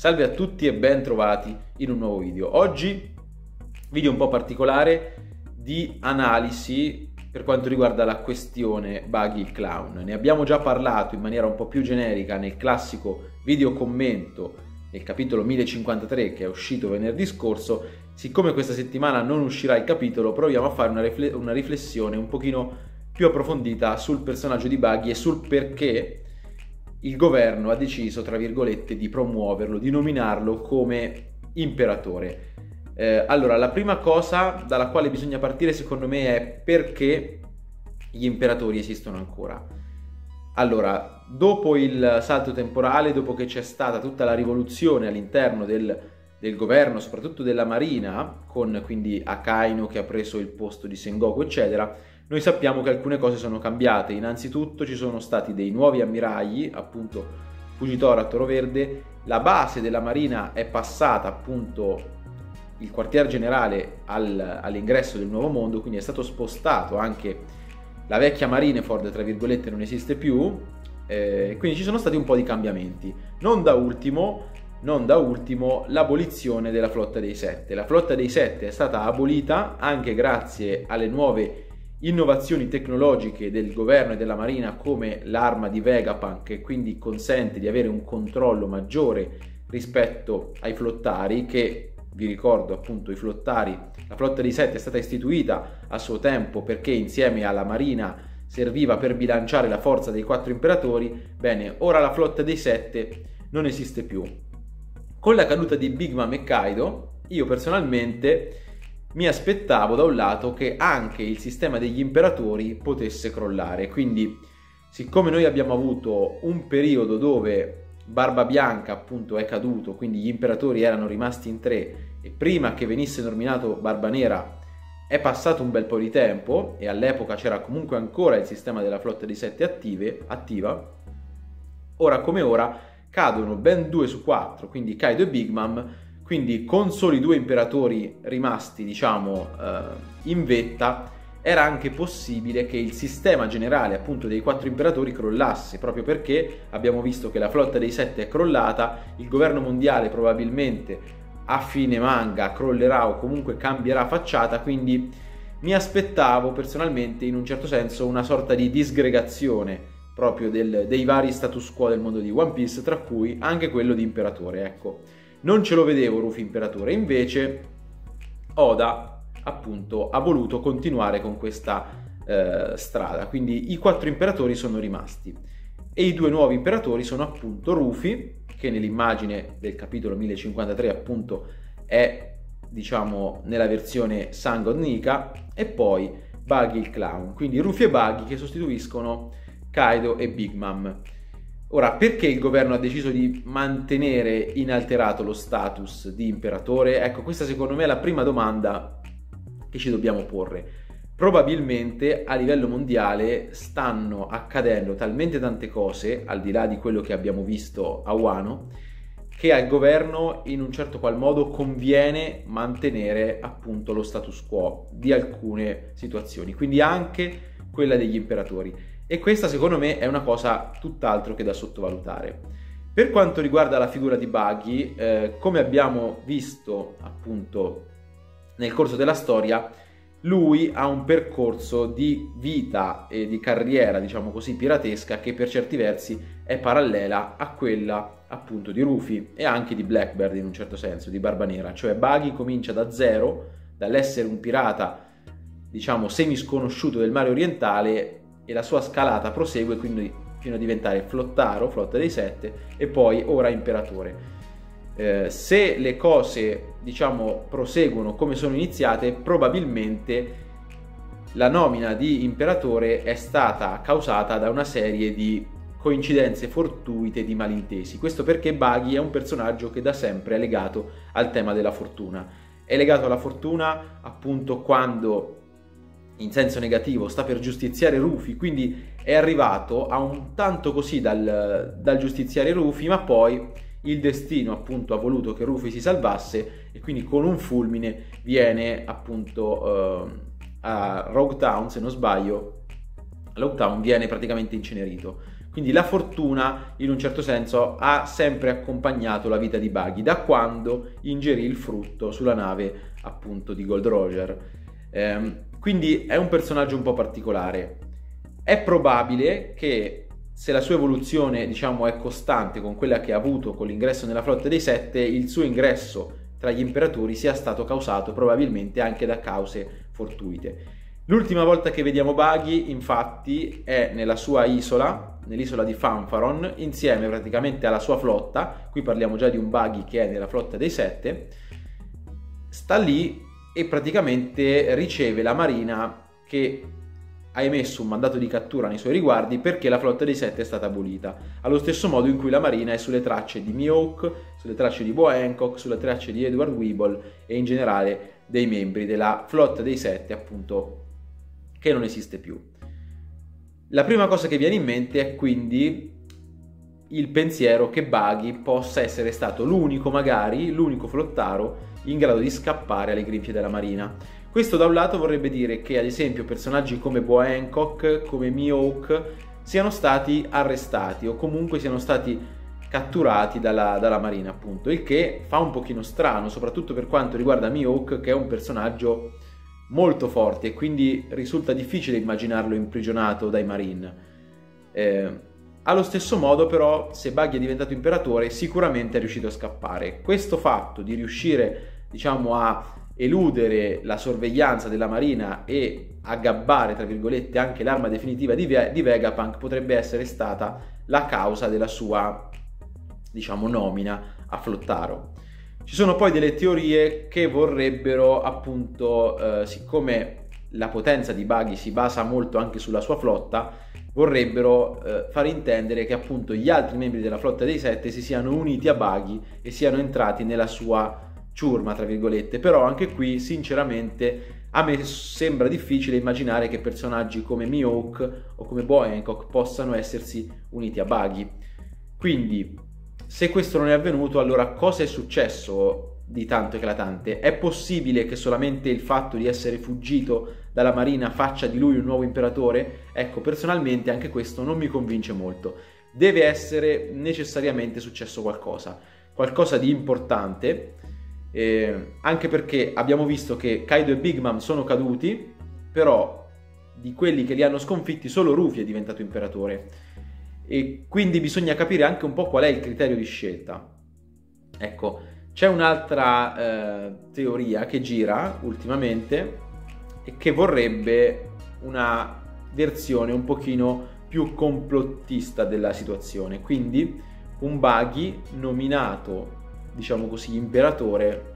Salve a tutti e ben trovati in un nuovo video. Oggi video un po' particolare di analisi per quanto riguarda la questione Buggy il Clown. Ne abbiamo già parlato in maniera un po' più generica nel classico video commento nel capitolo 1053 che è uscito venerdì scorso. Siccome questa settimana non uscirà il capitolo, proviamo a fare una, rifle- una riflessione un pochino più approfondita sul personaggio di Buggy e sul perché il governo ha deciso, tra virgolette, di promuoverlo, di nominarlo come imperatore. Eh, allora, la prima cosa dalla quale bisogna partire, secondo me, è perché gli imperatori esistono ancora. Allora, dopo il salto temporale, dopo che c'è stata tutta la rivoluzione all'interno del, del governo, soprattutto della marina, con quindi Akainu che ha preso il posto di Sengoku, eccetera, noi sappiamo che alcune cose sono cambiate. Innanzitutto ci sono stati dei nuovi ammiragli, appunto Fujitora a Toro Verde, la base della marina è passata appunto il quartier generale al, all'ingresso del nuovo mondo, quindi è stato spostato anche la vecchia Marineford, tra virgolette, non esiste più, eh, quindi ci sono stati un po' di cambiamenti. Non da ultimo, non da ultimo l'abolizione della flotta dei sette. La flotta dei sette è stata abolita anche grazie alle nuove innovazioni tecnologiche del governo e della marina come l'arma di Vegapunk che quindi consente di avere un controllo maggiore rispetto ai flottari che vi ricordo appunto i flottari la flotta di sette è stata istituita a suo tempo perché insieme alla marina serviva per bilanciare la forza dei quattro imperatori bene ora la flotta dei sette non esiste più con la caduta di Big Mom e Kaido io personalmente mi aspettavo da un lato che anche il sistema degli imperatori potesse crollare. Quindi, siccome noi abbiamo avuto un periodo dove Barba Bianca appunto è caduto, quindi gli imperatori erano rimasti in tre e prima che venisse nominato Barba Nera è passato un bel po' di tempo e all'epoca c'era comunque ancora il sistema della flotta di sette attive, attiva, ora come ora cadono ben due su quattro, quindi Kaido e Big Mom quindi con soli due imperatori rimasti, diciamo, eh, in vetta, era anche possibile che il sistema generale appunto dei quattro imperatori crollasse, proprio perché abbiamo visto che la flotta dei sette è crollata, il governo mondiale probabilmente a fine manga crollerà o comunque cambierà facciata, quindi mi aspettavo personalmente in un certo senso una sorta di disgregazione proprio del, dei vari status quo del mondo di One Piece, tra cui anche quello di imperatore, ecco. Non ce lo vedevo Rufy Imperatore, invece Oda appunto ha voluto continuare con questa eh, strada, quindi i quattro imperatori sono rimasti. E i due nuovi imperatori sono appunto Rufy, che nell'immagine del capitolo 1053 appunto è diciamo nella versione Sangon Nika e poi Buggy il clown, quindi Rufy e Buggy che sostituiscono Kaido e Big Mom. Ora, perché il governo ha deciso di mantenere inalterato lo status di imperatore? Ecco, questa secondo me è la prima domanda che ci dobbiamo porre. Probabilmente a livello mondiale stanno accadendo talmente tante cose, al di là di quello che abbiamo visto a Wano, che al governo in un certo qual modo conviene mantenere appunto lo status quo di alcune situazioni, quindi anche quella degli imperatori. E questa secondo me è una cosa tutt'altro che da sottovalutare. Per quanto riguarda la figura di Buggy, eh, come abbiamo visto appunto nel corso della storia, lui ha un percorso di vita e di carriera, diciamo così, piratesca che per certi versi è parallela a quella appunto di Rufy e anche di Blackbird in un certo senso, di Barba Nera. Cioè Buggy comincia da zero, dall'essere un pirata, diciamo, semi sconosciuto del mare orientale e la sua scalata prosegue quindi fino a diventare flottaro, flotta dei sette e poi ora imperatore. Eh, se le cose diciamo proseguono come sono iniziate, probabilmente la nomina di imperatore è stata causata da una serie di coincidenze fortuite di malintesi. Questo perché Buggy è un personaggio che da sempre è legato al tema della fortuna. È legato alla fortuna appunto quando in senso negativo, sta per giustiziare Rufy, quindi è arrivato a un tanto così dal, dal giustiziare Rufy, ma poi il destino appunto ha voluto che Rufy si salvasse e quindi con un fulmine viene appunto uh, a Rogue Town, se non sbaglio, Rogue Town viene praticamente incenerito. Quindi la fortuna, in un certo senso, ha sempre accompagnato la vita di Buggy da quando ingerì il frutto sulla nave appunto di Gold Roger. Eh, quindi è un personaggio un po' particolare. È probabile che se la sua evoluzione, diciamo, è costante con quella che ha avuto con l'ingresso nella flotta dei sette, il suo ingresso tra gli imperatori sia stato causato probabilmente anche da cause fortuite. L'ultima volta che vediamo Buggy, infatti, è nella sua isola, nell'isola di Fanfaron, insieme praticamente alla sua flotta. Qui parliamo già di un Buggy che è nella flotta dei sette. Sta lì e praticamente riceve la marina che ha emesso un mandato di cattura nei suoi riguardi perché la flotta dei sette è stata abolita, allo stesso modo in cui la marina è sulle tracce di Mihawk, sulle tracce di Bo Hancock, sulle tracce di Edward Weeble e in generale dei membri della flotta dei sette appunto che non esiste più. La prima cosa che viene in mente è quindi il pensiero che Buggy possa essere stato l'unico, magari, l'unico flottaro in grado di scappare alle grinfie della marina. Questo da un lato vorrebbe dire che ad esempio personaggi come Bo Hancock, come Mihawk siano stati arrestati o comunque siano stati catturati dalla, dalla, marina appunto, il che fa un pochino strano, soprattutto per quanto riguarda Mihawk che è un personaggio molto forte e quindi risulta difficile immaginarlo imprigionato dai Marine. Eh, allo stesso modo però se Buggy è diventato imperatore sicuramente è riuscito a scappare. Questo fatto di riuscire diciamo a eludere la sorveglianza della marina e aggabbare tra virgolette anche l'arma definitiva di, Ve- di Vegapunk potrebbe essere stata la causa della sua diciamo nomina a Flottaro. Ci sono poi delle teorie che vorrebbero appunto, eh, siccome la potenza di Buggy si basa molto anche sulla sua flotta, vorrebbero eh, far intendere che appunto gli altri membri della flotta dei sette si siano uniti a Buggy e siano entrati nella sua ciurma, tra virgolette. Però anche qui, sinceramente, a me sembra difficile immaginare che personaggi come Mihawk o come Bo Hancock possano essersi uniti a Buggy. Quindi se questo non è avvenuto, allora cosa è successo di tanto eclatante? È possibile che solamente il fatto di essere fuggito dalla marina faccia di lui un nuovo imperatore? Ecco, personalmente anche questo non mi convince molto. Deve essere necessariamente successo qualcosa, qualcosa di importante, eh, anche perché abbiamo visto che Kaido e Big Mom sono caduti, però di quelli che li hanno sconfitti solo Rufy è diventato imperatore e quindi bisogna capire anche un po' qual è il criterio di scelta. Ecco, c'è un'altra eh, teoria che gira ultimamente e che vorrebbe una versione un pochino più complottista della situazione, quindi un Buggy nominato, diciamo così, imperatore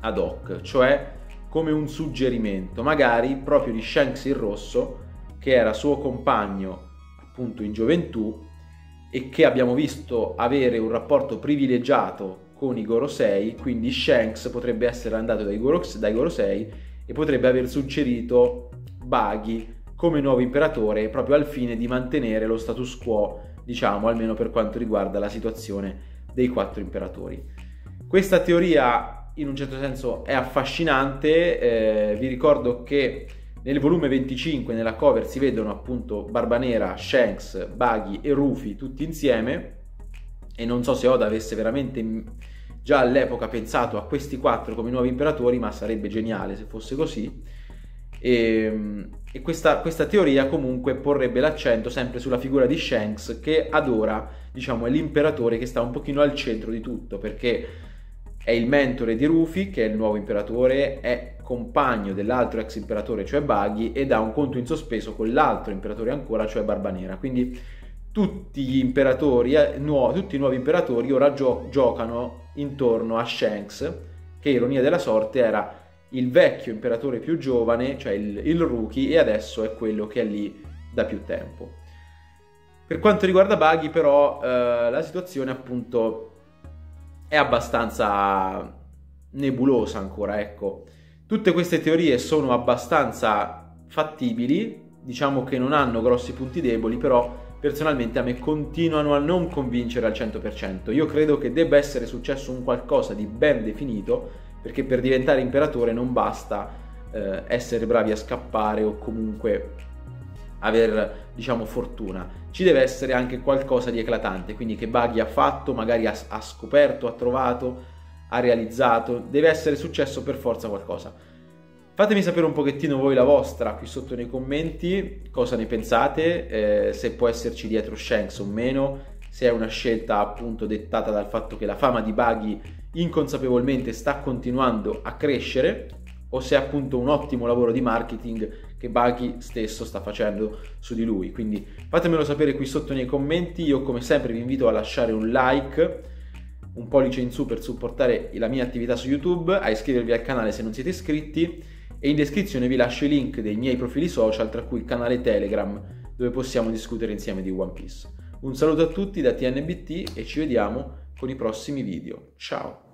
ad hoc, cioè come un suggerimento, magari proprio di Shanks il Rosso, che era suo compagno appunto in gioventù e che abbiamo visto avere un rapporto privilegiato con i Gorosei, quindi Shanks potrebbe essere andato dai, Goros- dai Gorosei e potrebbe aver suggerito Buggy come nuovo imperatore proprio al fine di mantenere lo status quo, diciamo, almeno per quanto riguarda la situazione dei quattro imperatori. Questa teoria in un certo senso è affascinante, eh, vi ricordo che nel volume 25, nella cover, si vedono appunto Barbanera, Shanks, Buggy e Rufy tutti insieme. E non so se Oda avesse veramente già all'epoca pensato a questi quattro come nuovi imperatori, ma sarebbe geniale se fosse così. E, ehm, e questa, questa, teoria comunque porrebbe l'accento sempre sulla figura di Shanks che ad ora diciamo è l'imperatore che sta un pochino al centro di tutto perché è il mentore di Rufy che è il nuovo imperatore, è compagno dell'altro ex imperatore, cioè Baghi, ed ha un conto in sospeso con l'altro imperatore ancora, cioè Barbanera. Quindi tutti eh, nuovi, tutti i nuovi imperatori ora gio- giocano intorno a Shanks, che ironia della sorte era il vecchio imperatore più giovane, cioè il, il rookie, e adesso è quello che è lì da più tempo. Per quanto riguarda Buggy, però, eh, la situazione appunto è abbastanza nebulosa ancora, ecco. Tutte queste teorie sono abbastanza fattibili, diciamo che non hanno grossi punti deboli, però personalmente a me continuano a non convincere al 100%. Io credo che debba essere successo un qualcosa di ben definito, perché per diventare imperatore non basta eh, essere bravi a scappare o comunque aver diciamo fortuna. Ci deve essere anche qualcosa di eclatante quindi che Buggy ha fatto magari ha, ha scoperto ha trovato ha realizzato. Deve essere successo per forza qualcosa fatemi sapere un pochettino voi la vostra qui sotto nei commenti cosa ne pensate eh, se può esserci dietro Shanks o meno se è una scelta appunto dettata dal fatto che la fama di Buggy inconsapevolmente sta continuando a crescere o se è appunto un ottimo lavoro di marketing che Buggy stesso sta facendo su di lui. Quindi fatemelo sapere qui sotto nei commenti, io come sempre vi invito a lasciare un like, un pollice in su per supportare la mia attività su YouTube, a iscrivervi al canale se non siete iscritti e in descrizione vi lascio i link dei miei profili social, tra cui il canale Telegram, dove possiamo discutere insieme di One Piece. Un saluto a tutti da TNBT e ci vediamo con i prossimi video. Ciao!